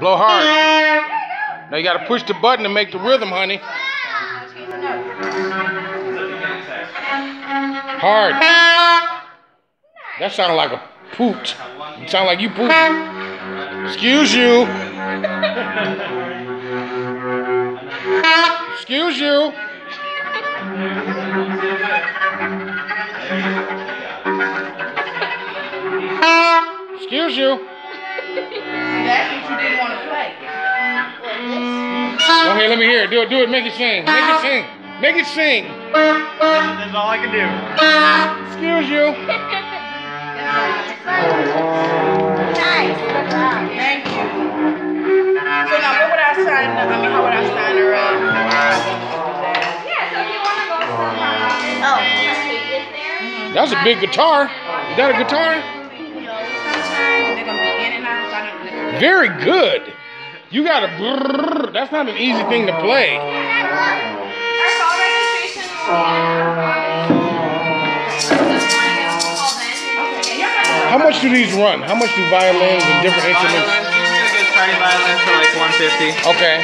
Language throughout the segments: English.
Blow hard. Now you gotta push the button to make the rhythm, honey. Hard. That sounded like a poot. It sounded like you pooped. Excuse you. Excuse you. Excuse you. See, that's what you didn't want to play. Okay, let me hear it. Do it. Do it. Make it sing. Make it sing. Make it sing. That's all I can do. Excuse you. Nice. Thank you. So now, what would I sign? I mean, how would I sign her up? Yeah, so if you want to go somewhere, oh, okay. That's a big guitar. Is that a guitar? Very good. You got to. That's not an easy thing to play. Our fall registration How much do these run? How much do violins and different instruments? Violins, you can get a good starting violin for like 150. Okay.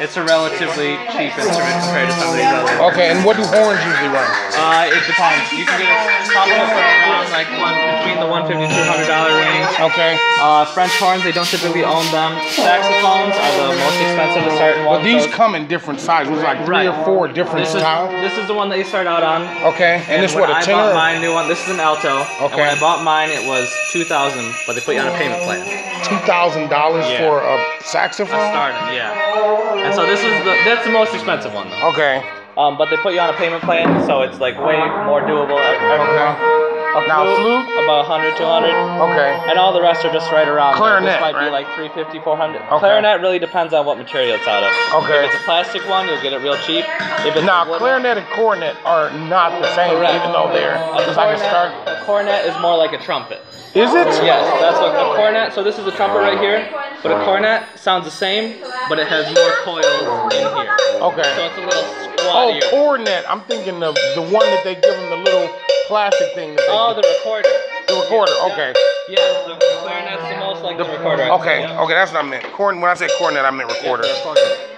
It's a relatively cheap instrument compared to some of these others. Okay. And what do horns usually run? Uh, it depends. You can get a for around like one between the 150 and 200 dollar range. Okay. Uh, French horns, they don't typically own them. Saxophones are the most expensive of certain But these come in different sizes. There's like three Right. or four different this styles. this is the one that you start out on. Okay. And this when what a I tenor? bought my new one. This is an alto. And Okay. when I bought mine, it was 2,000, but they put you on a payment plan. Two thousand dollars Yeah. for a saxophone. I started, yeah. And so this is the that's the most expensive one though. Okay. Um, but they put you on a payment plan, so it's like way more doable every every Okay. A Now, flute? about 100, 200. Okay. And all the rest are just right around. there. Clarinet, This might right? be like 350, 400. Okay. Clarinet really depends on what material it's out of. Okay. If it's a plastic one, you'll get it real cheap. If it's Now, clarinet and cornet are not the same, Correct. even though they're a a start. cornet, a cornet is more like a trumpet. Is it? Yes, that's what a cornet. So this is a trumpet right here, but a cornet sounds the same, but it has more coils in here. Okay. So it's a little Oh, cornet. I'm thinking of the one that they give them the little plastic thing. That Oh, the recorder. the recorder. Okay. Yes, the clarinet's the most like the, recorder. Okay. yeah. Okay. That's what I meant. Corn. When I said cornet, I meant Yeah, the recorder.